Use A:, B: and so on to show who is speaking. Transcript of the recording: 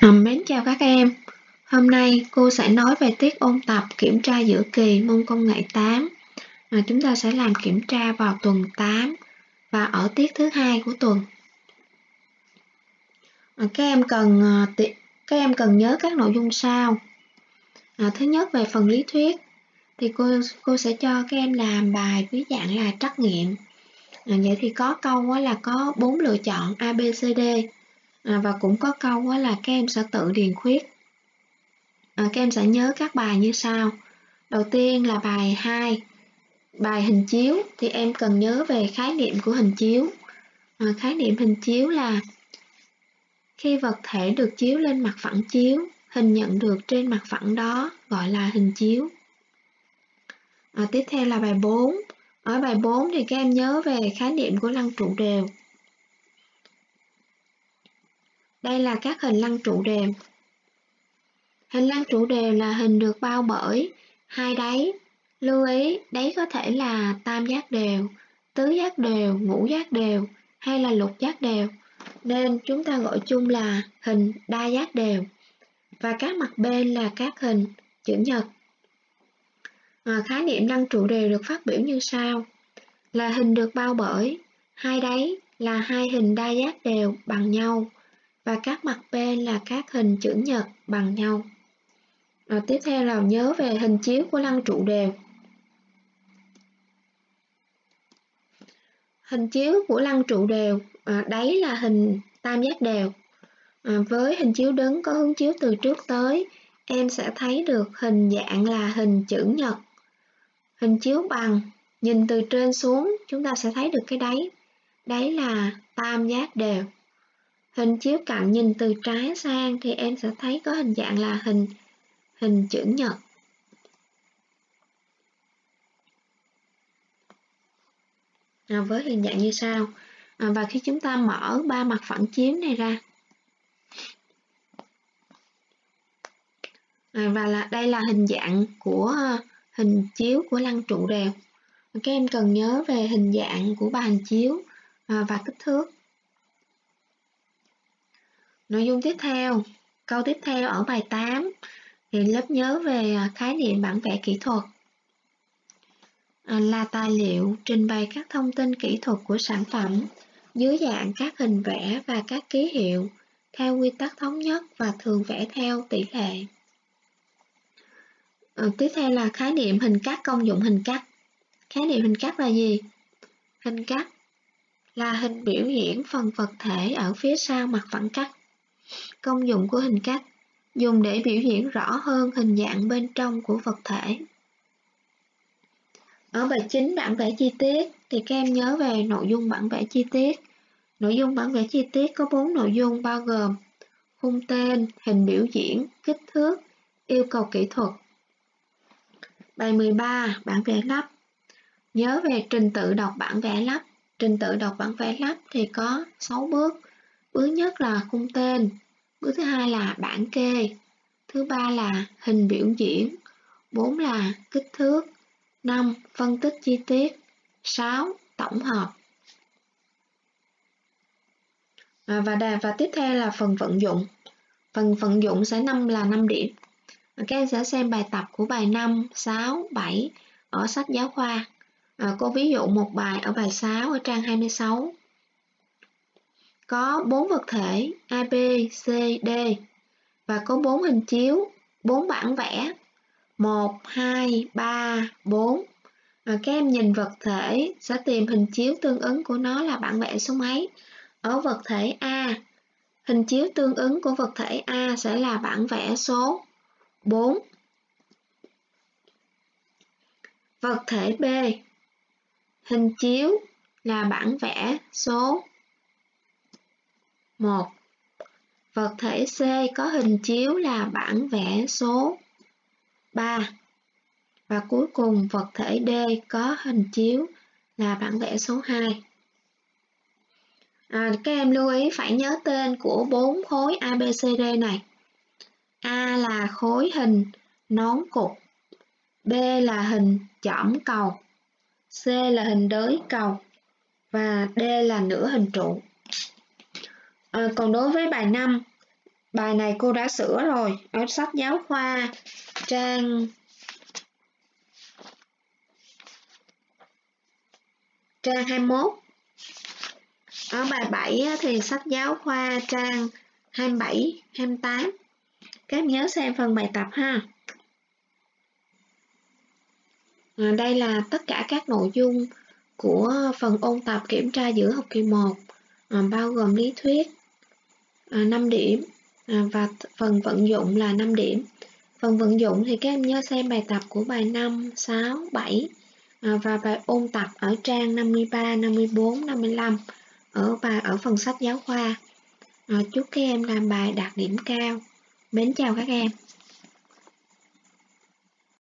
A: À, mến chào các em. Hôm nay cô sẽ nói về tiết ôn tập kiểm tra giữa kỳ môn công nghệ 8. À, chúng ta sẽ làm kiểm tra vào tuần 8 và ở tiết thứ hai của tuần. À, các em cần à, các em cần nhớ các nội dung sau. À, thứ nhất về phần lý thuyết thì cô cô sẽ cho các em làm bài với dạng là trắc nghiệm. À, vậy thì có câu là có bốn lựa chọn A, B, C, D à, và cũng có câu là các em sẽ tự điền khuyết. À, các em sẽ nhớ các bài như sau. Đầu tiên là bài 2 bài hình chiếu thì em cần nhớ về khái niệm của hình chiếu. À, khái niệm hình chiếu là khi vật thể được chiếu lên mặt phẳng chiếu hình nhận được trên mặt phẳng đó gọi là hình chiếu. À, tiếp theo là bài 4 ở bài 4 thì các em nhớ về khái niệm của lăng trụ đều đây là các hình lăng trụ đều. Hình lăng trụ đều là hình được bao bởi hai đáy. Lưu ý, đáy có thể là tam giác đều, tứ giác đều, ngũ giác đều hay là lục giác đều. Nên chúng ta gọi chung là hình đa giác đều. Và các mặt bên là các hình chữ nhật. À, khái niệm lăng trụ đều được phát biểu như sau. Là hình được bao bởi hai đáy là hai hình đa giác đều bằng nhau và các mặt bên là các hình chữ nhật bằng nhau. À, tiếp theo là nhớ về hình chiếu của lăng trụ đều. Hình chiếu của lăng trụ đều, à, đấy là hình tam giác đều. À, với hình chiếu đứng có hướng chiếu từ trước tới, em sẽ thấy được hình dạng là hình chữ nhật. Hình chiếu bằng, nhìn từ trên xuống, chúng ta sẽ thấy được cái đáy. Đấy là tam giác đều. Hình chiếu cận nhìn từ trái sang thì em sẽ thấy có hình dạng là hình hình chữ nhật. À, với hình dạng như sau. À, và khi chúng ta mở ba mặt phẳng chiếu này ra à, và là đây là hình dạng của à, hình chiếu của lăng trụ đều. Các em cần nhớ về hình dạng của ba hình chiếu à, và kích thước. Nội dung tiếp theo, câu tiếp theo ở bài 8 thì lớp nhớ về à, khái niệm bản vẽ kỹ thuật à, là tài liệu trình bày các thông tin kỹ thuật của sản phẩm dưới dạng các hình vẽ và các ký hiệu theo quy tắc thống nhất và thường vẽ theo tỷ lệ. Ừ, tiếp theo là khái niệm hình cắt công dụng hình cắt. Khái niệm hình cắt là gì? Hình cắt là hình biểu diễn phần vật thể ở phía sau mặt phẳng cắt Công dụng của hình cắt dùng để biểu hiện rõ hơn hình dạng bên trong của vật thể. Ở bài chính bản vẽ chi tiết thì các em nhớ về nội dung bản vẽ chi tiết. Nội dung bản vẽ chi tiết có 4 nội dung bao gồm khung tên, hình biểu diễn, kích thước, yêu cầu kỹ thuật. Bài 13, bản vẽ lắp. Nhớ về trình tự đọc bản vẽ lắp. Trình tự đọc bản vẽ lắp thì có 6 bước. Bước nhất là khung tên, bước thứ hai là bản kê, thứ ba là hình biểu diễn, bốn là kích thước, năm phân tích chi tiết, sáu tổng hợp. À, và đà, và tiếp theo là phần vận dụng. Phần vận dụng sẽ năm là 5 điểm. À, các em sẽ xem bài tập của bài 5, 6, 7 ở sách giáo khoa. À, cô ví dụ một bài ở bài 6 ở trang 26 có 4 vật thể A, B, C, D. Và có 4 hình chiếu, 4 bản vẽ. 1, 2, 3, 4 và các em nhìn vật thể sẽ tìm hình chiếu tương ứng của nó là bản vẽ số mấy. Ở vật thể A hình chiếu tương ứng của vật thể A sẽ là bản vẽ số 4 vật thể B hình chiếu là bản vẽ số 1. Vật thể C có hình chiếu là bản vẽ số 3. Và cuối cùng vật thể D có hình chiếu là bản vẽ số 2. À, các em lưu ý phải nhớ tên của bốn khối ABCD này. A là khối hình nón cục, B là hình chõm cầu, C là hình đới cầu và D là nửa hình trụ. À, còn đối với bài 5 bài này cô đã sửa rồi. Ở sách giáo khoa trang trang 21 ở bài 7 thì sách giáo khoa trang 27 28 các em nhớ xem phần bài tập ha. À, đây là tất cả các nội dung của phần ôn tập kiểm tra giữa học kỳ 1 À, bao gồm lý thuyết à, 5 điểm à, và phần vận dụng là 5 điểm. Phần vận dụng thì các em nhớ xem bài tập của bài 5, 6, 7 và bài ôn tập ở trang 53, 54, 55 ở bài ở phần sách giáo khoa. Chúc các em làm bài đạt điểm cao. Mến chào các em.